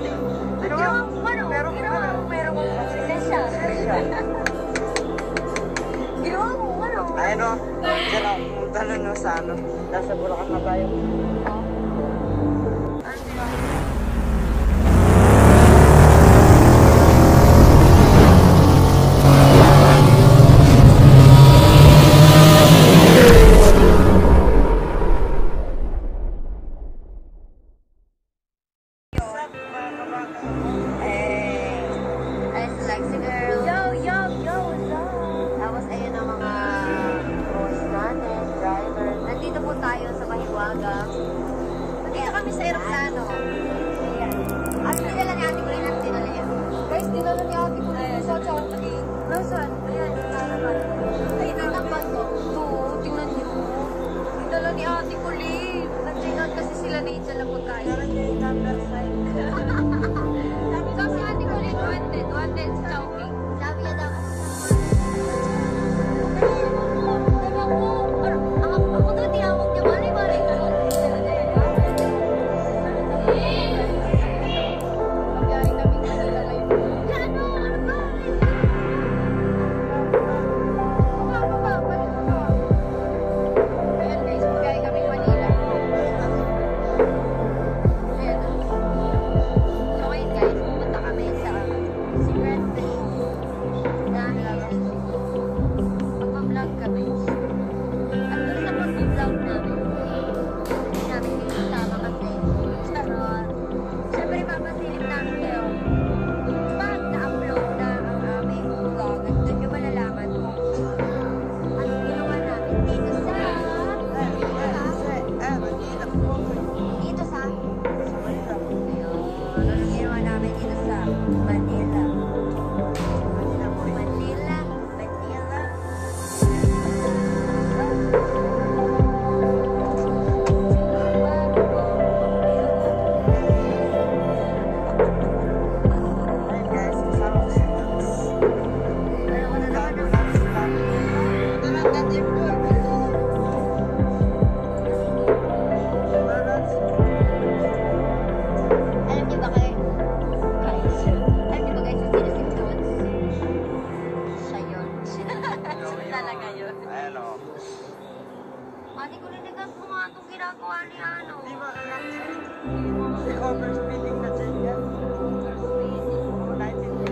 Pero, pero, pero, pero, pero, pasensya. Ginawa mo, ano? Ayun o, punta na no sa ano, nasa Bulacan na tayo. ate ko late. Nag-check out kasi sila late sa labot tayo. Parang yung number 5. Kasi ate ko late 110. 110 sa Chowking. Ate ko niligas ko nga itong ginagawa ni ano. Di ba kaya? Di overspilling na siya yan. Overspilling. Overspilling.